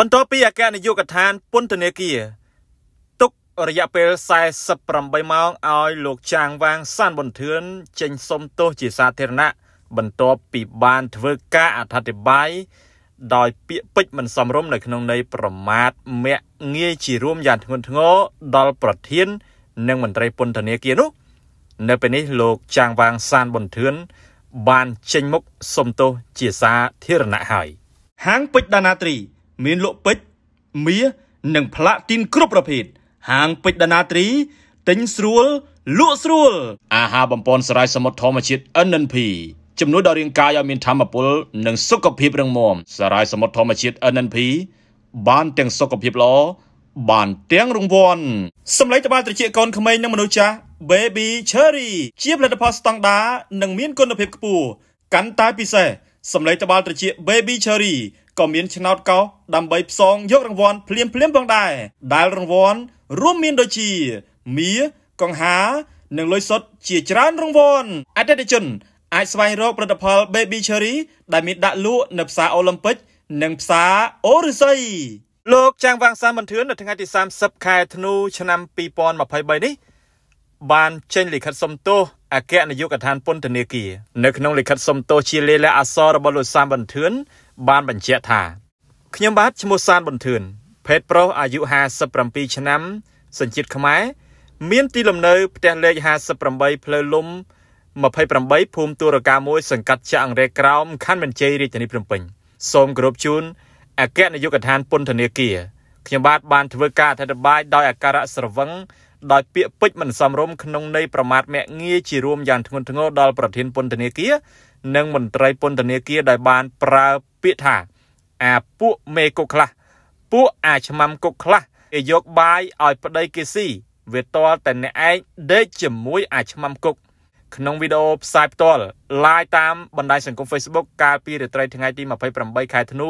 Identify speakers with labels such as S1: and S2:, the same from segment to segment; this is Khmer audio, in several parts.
S1: បន្ទាប់ពីអគ្គនាយកដ្ឋានពន្ធនាគារទុករយៈពេល48ម៉ោងឲ្យលោកចាងវាងសានប៊ុនធឿនចេញសុំទោសជាសាធារណៈបន្ទាប់ពីបានធ្វើការអធិប្បាយដោយពាក្យពេចន៍មិនសមរម្យនៅក្នុងន័យប្រមាថមាក់ងាយជារួមយ៉ាងធ្ងន់ធ្ងរដល់ប្រធាន និងមន្ត្រីពន្ធនាគារនោះ នៅពេលនេះលោកចាងវាងសានប៊ុនធឿនបានចេញមុខសុំទោសជាសាធារណៈហើយហាងពេជ្រដាណាត្រី មានលក់ពេជ្រមាសនិងផ្លាទីនគ្រប់ប្រភេទហាងពេជ្រដាណាត្រី ទិញស្រួលលក់ស្រួល អាហារបំពន់សរាយសមុទ្រធម្មជាតិ NNP ជំនួយដល់រាងកាយឲ្យមានធម៌ពល និងសុខភាពរឹងមាំសារាយសមុទ្រធម្មជាតិ NNP បានទាំងសុខភាពល្អបានទាំងរង្វាន់សម្លេងត្បាល់ត្រចៀកកូនក្មេងនិងមនុស្សចាស់ Baby Cherry ជាផលិតផលស្តង់ដានិងមានគុណភាពខ្ពស់កាន់តែពិសេសសម្លេងត្បាល់ត្រចៀក Baby Cherry ក៏មានឆ្នោតកោដើម្បីផ្សងយករង្វាន់ភ្លាមភ្លាមផងដែរដែលរង្វាន់រួមមានដូចជាមាកង្ហានិងលុយសុទ្ធជាច្រើនរង្វាន់អតិថិជនអាចស្វែងរកផលិតផល Baby Cherry ដែលមានដាក់លក់នៅផ្សារអូឡ িম্প ិកនិងផ្សារអូរិស័យលោកចាងវាងសានបន្ទឿននៅថ្ងៃទី30ខែធ្នូឆ្នាំ2023នេះបានចេញលិខិតសុំទោសអគ្គនាយកដ្ឋានពន្ធនាគារនៅក្នុងលិខិតសុំទោសជាលេខអក្សររបស់លោកសានបន្ទឿន បានបញ្ជាក់ថាខ្ញុំបាទឈ្មោះសានបន្ទឿនភេទប្រុសអាយុ57ឆ្នាំសញ្ជាតិខ្មែរមានទីលំនៅផ្ទះលេខ58ផ្លូវលំ28ភូមិទូរកាមួយសង្កាត់ចាក់អង្រែក្រោមខណ្ឌមន្ជ័យរាជធានីភ្នំពេញសូមគោរពជូនអគ្គនាយកដ្ឋានពន្ធនាគារខ្ញុំបាទបានធ្វើការអធិប្បាយដោយអាការៈស្រវឹងដោយពាក្យពេចន៍មិនសមរម្យក្នុងន័យប្រមាថមាក់ងាយជារួមយ៉ាងធ្ងន់ធ្ងរដល់ប្រធានពន្ធនាគារនិងមន្ត្រីពន្ធនាគារដែលបានប្រើ ពាក្យថាអាពួកមេគុកខ្លះពួកអាឆ្មាំគុកខ្លះគេយកបាយឲ្យប្តីគេស៊ីវាតលតែអ្នកឯងដេកជាមួយអាឆ្មាំគុកក្នុងវីដេអូផ្សាយផ្ទាល់ live តាមបណ្ដាញសង្គម Facebook កាលពីរាត្រីថ្ងៃទី28ខែធ្នូ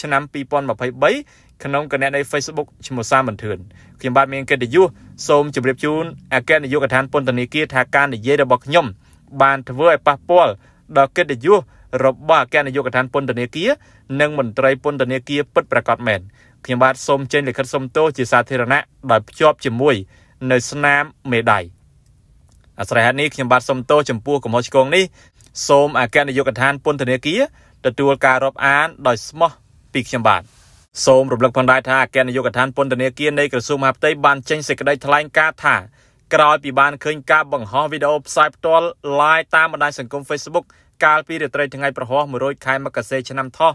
S1: ឆ្នាំ2023ក្នុងគណនី Facebook ឈ្មោះសាមន្ទឿនខ្ញុំបាទមានកិត្តិយសសូមជម្រាបជូនអគ្គនាយកដ្ឋានពន្ធនាគារថាការនិយាយរបស់ខ្ញុំបានធ្វើឲ្យប៉ះពាល់ដល់កិត្តិយស របស់អគ្គនាយកដ្ឋានពន្ធនាគារនិងមន្ត្រីពន្ធនាគារពិតប្រាកដមែនខ្ញុំបាទសូមចេញលិខិតសុំទោសជាសាធារណៈដោយភ្ជាប់ជាមួយ នៅស្នាមមេដៃអាស្រ័យហេតុនេះខ្ញុំបាទសូមទោសចំពោះកំហុសឆ្គងនេះសូមអគ្គនាយកដ្ឋានពន្ធនាគារទទួលការរាប់អានដោយស្មោះពីខ្ញុំបាទសូមរំលឹកផងដែរថាអគ្គនាយកដ្ឋានពន្ធនាគារនៃក្រសួងមហាផ្ទៃបានចេញសេចក្តីថ្លែងការណ៍ថាក្រោយពីបានឃើញការបង្ហោះវីដេអូផ្សាយផ្ទាល់ live តាមបណ្ដាញសង្គម Facebook កាលពីរាត្រីថ្ងៃប្រហោះ100ខែមករាឆ្នាំថោះ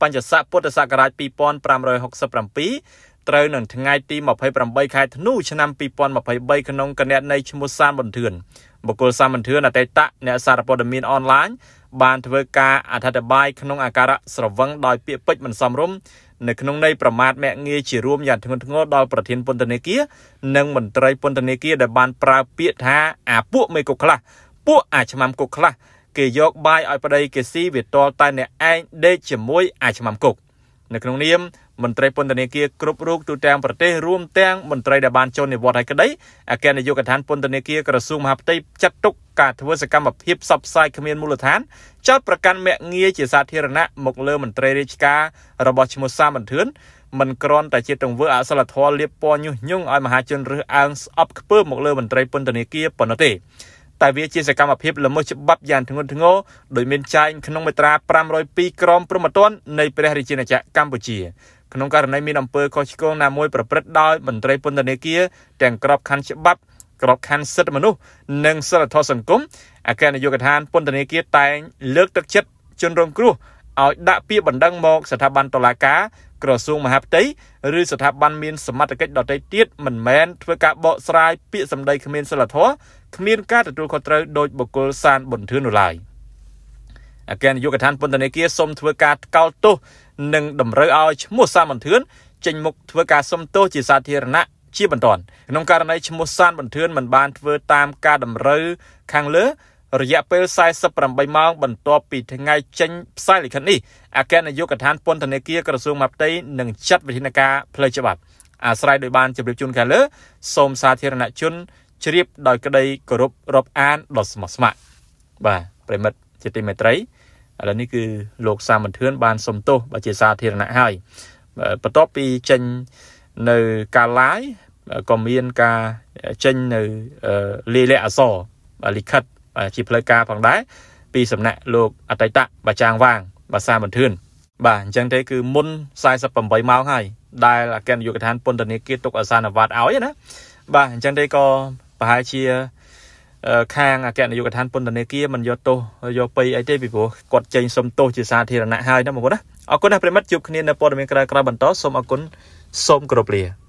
S1: បញ្ញស័កពុទ្ធសករាជ2567ត្រូវនឹងថ្ងៃទី28ខែធ្នូឆ្នាំ2023ក្នុងគណនីឈ្មោះសានបន្ទឿនបុគ្គលសានបន្ទឿនអតីតអ្នកសារព័ត៌មានអនឡាញបានធ្វើការអធិប្បាយក្នុងអាការៈស្រវឹងដោយពាក្យពេចន៍មិនសមរម្យនៅក្នុងន័យប្រមាថមាក់ងាយជារួមយ៉ាងធ្ងន់ធ្ងរដល់ប្រធានពន្ធនាគារនិងមន្ត្រីពន្ធនាគារដែលបានប្រើពាក្យថាអាពួកមេគុកខ្លះពួកអាឆ្មាំគុកខ្លះ គេយកបាយឲ្យប្តីគេស៊ីវាតលតែអ្នកឯងដេកជាមួយអាឆ្មាំគុកនៅក្នុងនាមមន្ត្រីពន្ធនាគារគ្រប់រូបទូទាំងប្រទេសរួមទាំងមន្ត្រីដែលបានចូលនិវត្តន៍ហើយក្តីអគ្គនាយកដ្ឋានពន្ធនាគារក្រសួងមហាផ្ទៃចាត់ទុកការធ្វើសកម្មភាពផ្សព្វផ្សាយគ្មានមូលដ្ឋានចោតប្រកាន់មាក់ងាយជាសាធារណៈមកលើមន្ត្រីរាជការរបស់ឈ្មោះសាមន្ទឿនមិនគ្រាន់តែជាទង្វើអសិលធម៌លៀបពណ៌ញុះញង់ឲ្យមហាជនរើសអើងស្អប់ខ្ពើមមកលើមន្ត្រីពន្ធនាគារប៉ុណ្ណោះទេ តែវាជាសកម្មភាពល្មើសច្បាប់យ៉ាងធ្ងន់ធ្ងរដោយមានចែងក្នុងមាត្រា502ក្រមព្រហ្មទណ្ឌនៃព្រះរាជាណាចក្រកម្ពុជាក្នុងករណីមានអំពើខុសឆ្គងណាមួយប្រព្រឹត្តដោយមន្ត្រីពន្ធនាគារទាំងក្របខ័ណ្ឌច្បាប់ក្របខ័ណ្ឌសិទ្ធិមនុស្សនិងសិលធម៌សង្គមអគ្គនាយកដ្ឋានពន្ធនាគារតែងលើកទឹកចិត្តជនរងគ្រោះឲ្យដាក់ពាក្យបណ្ដឹងមកស្ថាប័នតុលាការ ក្រសួងមហាផ្ទៃឬស្ថាប័នមានសមត្ថកិច្ចដទៃទៀតមិនមែនធ្វើការបកស្រាយពាក្យសម្ដីគ្មានសិលធម៌គ្មានការទទួលខុសត្រូវដោយបុគ្គលសានប៊ុនធឿននោះឡើយអគ្គនាយកដ្ឋានពន្ធនាគារសូមធ្វើការថ្កោលទោសនិងតម្រូវឲ្យឈ្មោះសានប៊ុនធឿនចេញមុខធ្វើការសុំទោសជាសាធារណៈជាបន្តក្នុងករណីឈ្មោះសានប៊ុនធឿនមិនបានធ្វើតាមការតម្រូវខាងលើ រយៈពេល48ម៉ោងបន្ទាប់ពីថ្ងៃចេញផ្សាយលិខិតនេះអគ្គនាយកដ្ឋានពន្ធនាគារក្រសួងមហាផ្ទៃនឹងចាត់វិធានការផ្លូវច្បាប់អាស្រ័យដោយបានជម្រាបជូនខាងលើសូមសាធារណជនជ្រាបដោយក្តីគោរពរាប់អានដ៏ស្មោះស្ម័គ្របាទប្រិមិត្តជាទីមេត្រីឥឡូវនេះគឺលោកសាមន្ទឿនបានសុំទោសបើជាសាធារណៈហើយបន្ទាប់ពីចេញនៅការ live ក៏មានការចេញនៅលាយលក្ខអសរលិខិត ជាផ្លូវការផងដែរពីសំណាក់លោកអតីតបាចាងវាងបាសាបន្ទឿនបាទអញ្ចឹងទេគឺមុន48ម៉ោងហើយដែលអគ្គនាយកដ្ឋានពន្ធនាគារទុកអាសានវត្តឲ្យណាបាទអញ្ចឹងទេក៏ប្រហែលជាខាងអគ្គនាយកដ្ឋានពន្ធនាគារមិនយកទោសយកពីអីទេពីព្រោះគាត់ចេញសុំទោសជាសាធារណៈហើយណាបងប្អូនណាអរគុណណាប្រិមិត្តជួបគ្នានៅព័ត៌មានក្រោយៗបន្តសូមអរគុណសូមគោរពលា